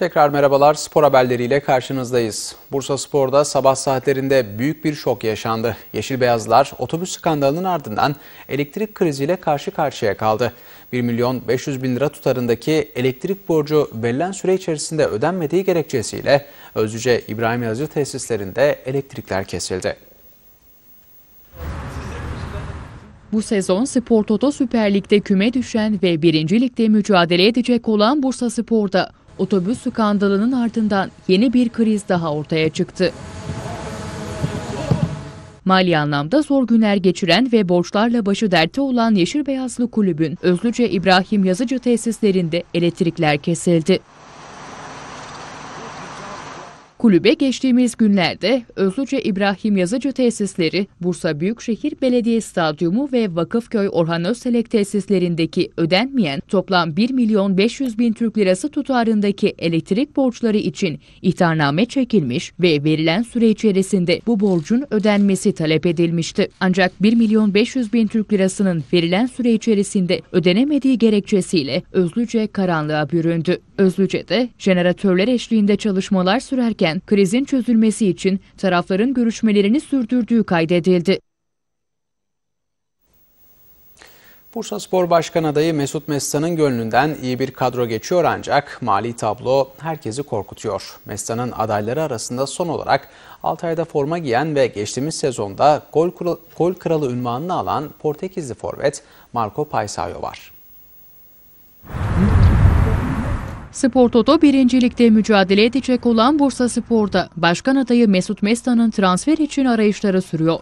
Tekrar merhabalar. Spor haberleriyle karşınızdayız. Bursa Spor'da sabah saatlerinde büyük bir şok yaşandı. Yeşil Beyazlar otobüs skandalının ardından elektrik kriziyle karşı karşıya kaldı. 1 milyon 500 bin lira tutarındaki elektrik borcu verilen süre içerisinde ödenmediği gerekçesiyle Özlüce İbrahim Yazıcı tesislerinde elektrikler kesildi. Bu sezon Spor Toto Süper Lig'de küme düşen ve 1. Lig'de mücadele edecek olan Bursa Spor'da otobüs skandalının ardından yeni bir kriz daha ortaya çıktı. Mali anlamda zor günler geçiren ve borçlarla başı dertte olan Yeşil Beyazlı Kulübün Özlüce İbrahim Yazıcı tesislerinde elektrikler kesildi. Kulübe geçtiğimiz günlerde Özlüce İbrahim Yazıcı tesisleri, Bursa Büyükşehir Belediye Stadyumu ve Vakıfköy Orhan Özselek tesislerindeki ödenmeyen toplam 1 milyon 500 bin Türk lirası tutarındaki elektrik borçları için ihtarname çekilmiş ve verilen süre içerisinde bu borcun ödenmesi talep edilmişti. Ancak 1 milyon 500 bin Türk lirasının verilen süre içerisinde ödenemediği gerekçesiyle Özlüce karanlığa büründü. Özlüce'de jeneratörler eşliğinde çalışmalar sürerken krizin çözülmesi için tarafların görüşmelerini sürdürdüğü kaydedildi. Bursa Spor Başkan adayı Mesut Mestan'ın gönlünden iyi bir kadro geçiyor ancak mali tablo herkesi korkutuyor. Mestan'ın adayları arasında son olarak Altay'da forma giyen ve geçtiğimiz sezonda gol, gol kralı ünvanını alan Portekizli forvet Marco Paisaio var. Spor Toto birincilikte mücadele edecek olan Bursa Spor'da başkan adayı Mesut Mestan'ın transfer için arayışları sürüyor.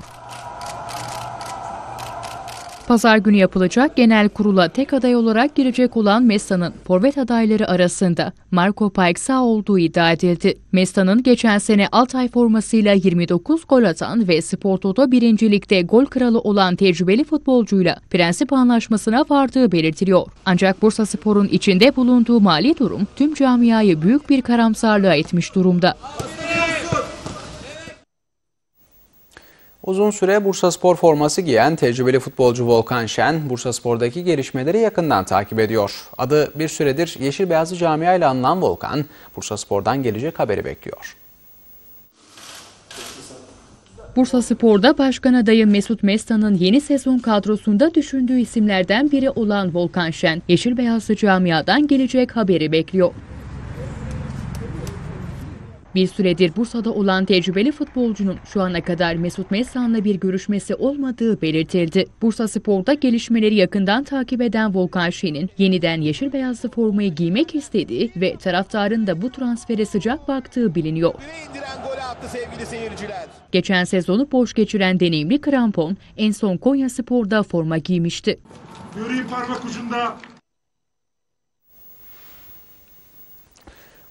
Pazar günü yapılacak genel kurula tek aday olarak girecek olan Mesta'nın forvet adayları arasında Marco Paiksa olduğu iddia edildi. Mesta'nın geçen sene Altay formasıyla 29 gol atan ve Spor Toto birincilikte gol kralı olan tecrübeli futbolcuyla prensip anlaşmasına vardığı belirtiliyor. Ancak Bursa Spor'un içinde bulunduğu mali durum tüm camiayı büyük bir karamsarlığa etmiş durumda. Uzun süre Bursa Spor forması giyen tecrübeli futbolcu Volkan Şen, Bursa Spor'daki gelişmeleri yakından takip ediyor. Adı bir süredir Yeşil Beyazlı Camia ile anılan Volkan, Bursa Spor'dan gelecek haberi bekliyor. Bursa Spor'da başkan adayı Mesut Mestan'ın yeni sezon kadrosunda düşündüğü isimlerden biri olan Volkan Şen, Yeşil Beyazlı Camia'dan gelecek haberi bekliyor. Bir süredir Bursa'da olan tecrübeli futbolcunun şu ana kadar Mesut Mesan'la bir görüşmesi olmadığı belirtildi. Bursa Spor'da gelişmeleri yakından takip eden Volkan Şen'in yeniden yeşil beyazlı formayı giymek istediği ve taraftarın da bu transfere sıcak baktığı biliniyor. Geçen sezonu boş geçiren deneyimli krampon en son Konya Spor'da forma giymişti. Göreyim parmak ucunda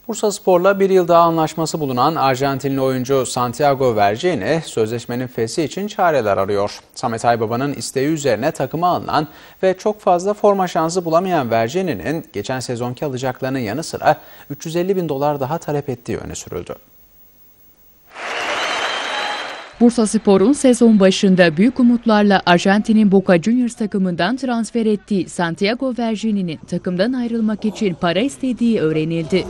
Bursa Spor'la bir yıl daha anlaşması bulunan Arjantinli oyuncu Santiago Vergine sözleşmenin fesi için çareler arıyor. Samet Aybaba'nın isteği üzerine takıma alınan ve çok fazla forma şansı bulamayan Vergine'nin geçen sezonki alacaklarının yanı sıra 350 bin dolar daha talep ettiği öne sürüldü. Bursa Spor'un sezon başında büyük umutlarla Arjantin'in Boca Juniors takımından transfer ettiği Santiago Vergini'nin takımdan ayrılmak için para istediği öğrenildi.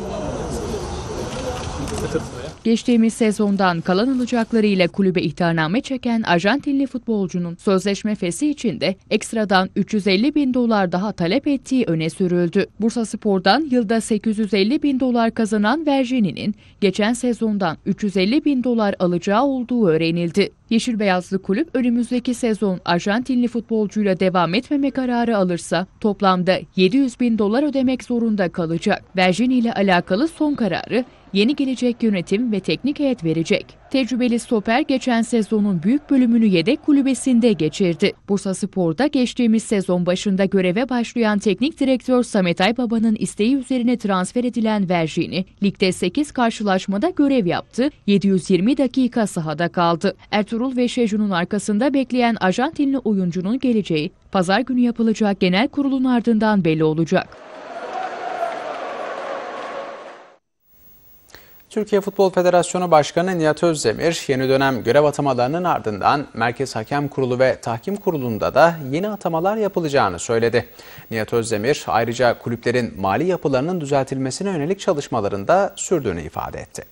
Geçtiğimiz sezondan kalan alacaklarıyla kulübe ihtarname çeken Arjantinli futbolcunun sözleşme fesi için de ekstradan 350 bin dolar daha talep ettiği öne sürüldü. Bursa Spor'dan yılda 850 bin dolar kazanan Vergini'nin geçen sezondan 350 bin dolar alacağı olduğu öğrenildi. Yeşil Beyazlı Kulüp önümüzdeki sezon Arjantinli futbolcuyla devam etmeme kararı alırsa toplamda 700 bin dolar ödemek zorunda kalacak. Vergini ile alakalı son kararı yeni gelecek yönetim ve teknik heyet verecek. Tecrübeli stoper geçen sezonun büyük bölümünü yedek kulübesinde geçirdi. Bursa Spor'da geçtiğimiz sezon başında göreve başlayan teknik direktör Samet Aybaba'nın isteği üzerine transfer edilen Verjini, ligde 8 karşılaşmada görev yaptı, 720 dakika sahada kaldı. Ertuğrul ve Şeju'nun arkasında bekleyen Arjantinli oyuncunun geleceği, pazar günü yapılacak genel kurulun ardından belli olacak. Türkiye Futbol Federasyonu Başkanı Nihat Özdemir, yeni dönem görev atamalarının ardından Merkez Hakem Kurulu ve Tahkim Kurulu'nda da yeni atamalar yapılacağını söyledi. Nihat Özdemir ayrıca kulüplerin mali yapılarının düzeltilmesine yönelik çalışmalarında sürdüğünü ifade etti.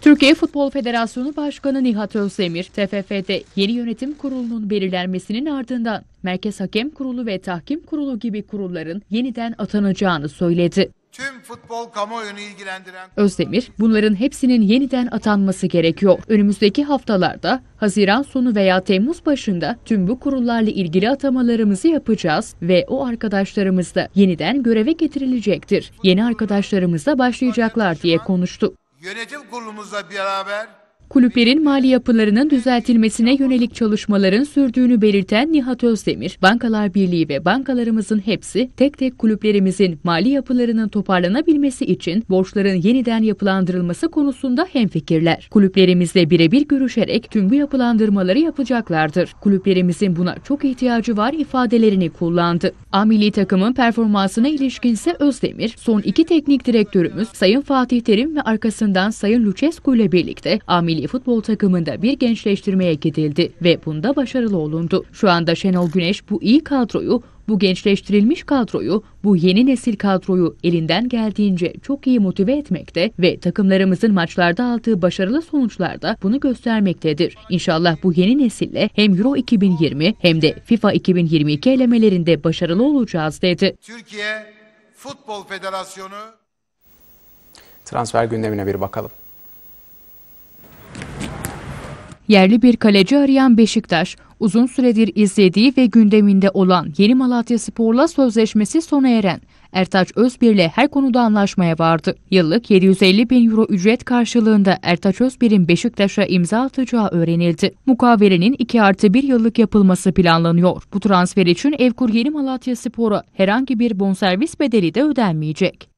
Türkiye Futbol Federasyonu Başkanı Nihat Özdemir, TFF'de yeni yönetim kurulunun belirlenmesinin ardından Merkez Hakem Kurulu ve Tahkim Kurulu gibi kurulların yeniden atanacağını söyledi. Tüm futbol kamuoyunu ilgilendiren Özdemir, bunların hepsinin yeniden atanması gerekiyor. Önümüzdeki haftalarda, Haziran sonu veya Temmuz başında tüm bu kurullarla ilgili atamalarımızı yapacağız ve o arkadaşlarımız da yeniden göreve getirilecektir. Yeni arkadaşlarımız da başlayacaklar diye konuştu. yönetim kurulumuzla beraber Kulüplerin mali yapılarının düzeltilmesine yönelik çalışmaların sürdüğünü belirten Nihat Özdemir, Bankalar Birliği ve bankalarımızın hepsi tek tek kulüplerimizin mali yapılarının toparlanabilmesi için borçların yeniden yapılandırılması konusunda hemfikirler. Kulüplerimizle birebir görüşerek tüm bu yapılandırmaları yapacaklardır. Kulüplerimizin buna çok ihtiyacı var ifadelerini kullandı. A milli takımın performansına ilişkinse Özdemir, son iki teknik direktörümüz Sayın Fatih Terim ve arkasından Sayın Lucescu ile birlikte A milli futbol takımında bir gençleştirmeye gidildi ve bunda başarılı olundu. Şu anda Şenol Güneş bu iyi kadroyu bu gençleştirilmiş kadroyu, bu yeni nesil kadroyu elinden geldiğince çok iyi motive etmekte ve takımlarımızın maçlarda aldığı başarılı sonuçlarda bunu göstermektedir. İnşallah bu yeni nesille hem Euro 2020 hem de FIFA 2022 elemelerinde başarılı olacağız dedi. Türkiye Futbol Federasyonu Transfer gündemine bir bakalım. Yerli bir kaleci arayan Beşiktaş, uzun süredir izlediği ve gündeminde olan Yeni Malatya Spor'la sözleşmesi sona eren Ertaç Özbir'le her konuda anlaşmaya vardı. Yıllık 750 bin euro ücret karşılığında Ertaç Özbir'in Beşiktaş'a imza atacağı öğrenildi. Mukavelenin 2 artı 1 yıllık yapılması planlanıyor. Bu transfer için Evkur Yeni Malatya Spor'a herhangi bir bonservis bedeli de ödenmeyecek.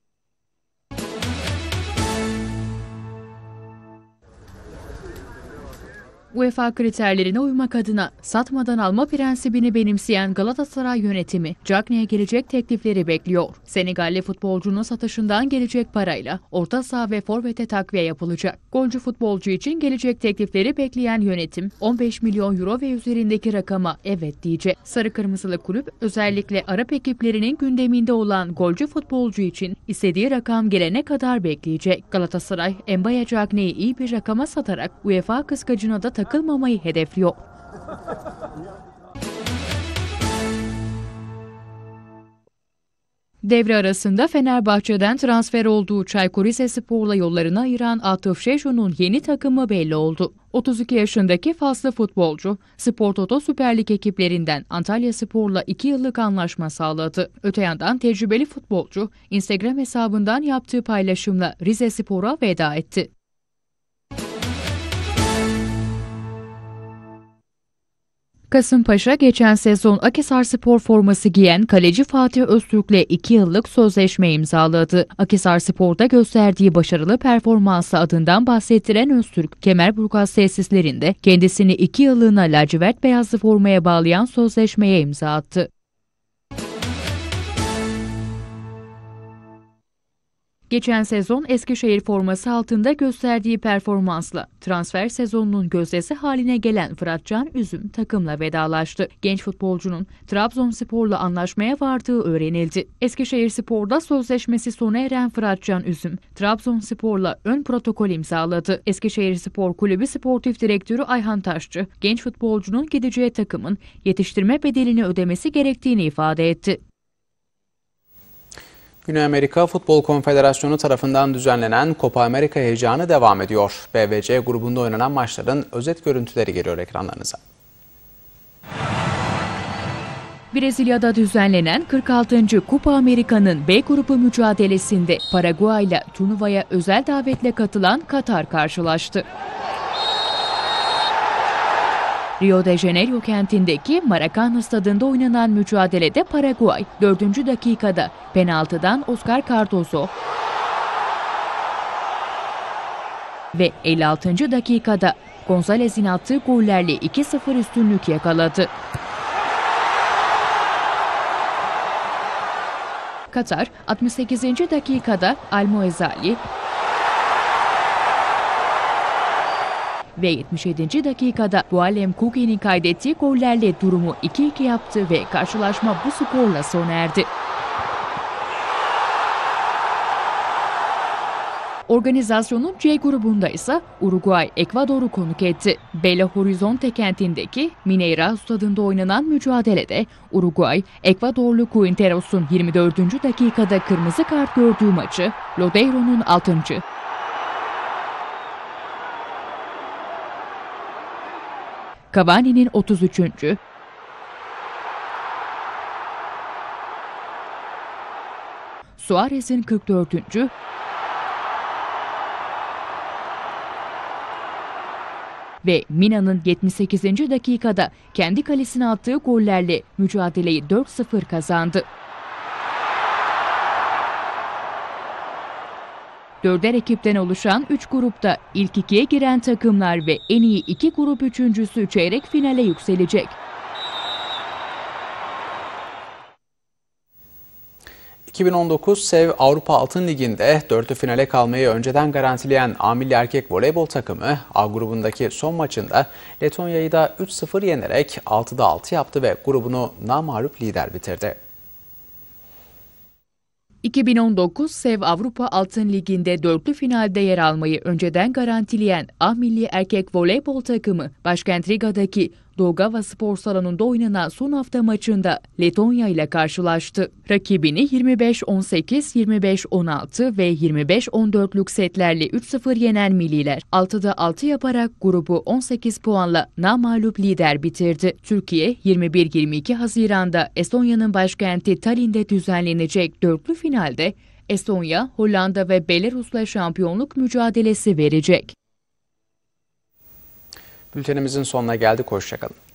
UEFA kriterlerine uymak adına satmadan alma prensibini benimseyen Galatasaray yönetimi Cagney'e gelecek teklifleri bekliyor. Senegalli futbolcunun satışından gelecek parayla orta saha ve forvete takviye yapılacak. Golcü futbolcu için gelecek teklifleri bekleyen yönetim 15 milyon euro ve üzerindeki rakama evet diyecek. Sarı Kırmızılı kulüp özellikle Arap ekiplerinin gündeminde olan golcü futbolcu için istediği rakam gelene kadar bekleyecek. Galatasaray Mbaye Cagney'i iyi bir rakama satarak UEFA kıskacına da takılmamayı hedefliyor. Devre arasında Fenerbahçe'den transfer olduğu Çaykur Rizespor'la yollarını ayıran Atıf Şeşo'nun yeni takımı belli oldu. 32 yaşındaki faslı futbolcu, Spor Toto Süper Lig ekiplerinden Antalya Spor'la 2 yıllık anlaşma sağladı. Öte yandan tecrübeli futbolcu, Instagram hesabından yaptığı paylaşımla Rize Spor'a veda etti. Kasımpaşa geçen sezon Akisar Spor forması giyen kaleci Fatih Öztürk'le 2 yıllık sözleşme imzaladı. Akisar Spor'da gösterdiği başarılı performansı adından bahsettiren Öztürk, Kemerburgaz tesislerinde kendisini 2 yıllığına lacivert beyazlı formaya bağlayan sözleşmeye imza attı. Geçen sezon Eskişehir forması altında gösterdiği performansla transfer sezonunun gözdesi haline gelen Fıratcan Üzüm takımla vedalaştı. Genç futbolcunun Trabzonspor'la anlaşmaya vardığı öğrenildi. Eskişehir Spor'da sözleşmesi sona eren Fıratcan Üzüm, Trabzonspor'la ön protokol imzaladı. Eskişehir Spor Kulübü Sportif Direktörü Ayhan Taşçı, genç futbolcunun gideceği takımın yetiştirme bedelini ödemesi gerektiğini ifade etti. Güney Amerika Futbol Konfederasyonu tarafından düzenlenen Copa Amerika heyecanı devam ediyor. BVC grubunda oynanan maçların özet görüntüleri geliyor ekranlarınıza. Brezilya'da düzenlenen 46. Kupa Amerika'nın B grubu mücadelesinde Paraguay ile turnuvaya özel davetle katılan Katar karşılaştı. Rio de Janeiro kentindeki Maracanã stadında oynanan mücadelede Paraguay 4. dakikada penaltıdan Oscar Cardozo ve 56. dakikada Gonzalez'in attığı gollerle 2-0 üstünlük yakaladı. Katar 68. dakikada Almoezali ve 77. dakikada Bualem Kuki'nin kaydettiği gollerle durumu 2-2 yaptı ve karşılaşma bu skorla sona erdi. Organizasyonun C grubunda ise Uruguay Ekvador'u konuk etti. Belo Horizonte kentindeki Mineira stadında oynanan mücadelede Uruguay, Ekvadorlu Quinteros'un 24. dakikada kırmızı kart gördüğü maçı Lodeiro'nun 6. Cavani'nin 33. Suarez'in 44. ve Mina'nın 78. dakikada kendi kalesine attığı gollerle mücadeleyi 4-0 kazandı. Dörder ekipten oluşan 3 grupta ilk ikiye giren takımlar ve en iyi iki grup üçüncüsü çeyrek finale yükselecek. ...2019 SEV Avrupa Altın Ligi'nde dörtlü finale kalmayı önceden garantileyen A Milli Erkek Voleybol takımı A grubundaki son maçında Letonya'yı da 3-0 yenerek 6'da 6 yaptı ve grubunu namağlup lider bitirdi. 2019 SEV Avrupa Altın Ligi'nde dörtlü finalde yer almayı önceden garantileyen A Milli Erkek Voleybol takımı başkent Riga'daki Doğgava Spor Salonu'nda oynanan son hafta maçında Letonya ile karşılaştı. Rakibini 25-18, 25-16 ve 25-14'lük setlerle 3-0 yenen Milliler 6'da 6 yaparak grubu 18 puanla namağlup lider bitirdi. Türkiye 21-22 Haziran'da Estonya'nın başkenti Tallinn'de düzenlenecek dörtlü finalde Estonya, Hollanda ve Belarus'la şampiyonluk mücadelesi verecek. Bültenimizin sonuna geldik. Hoşçakalın.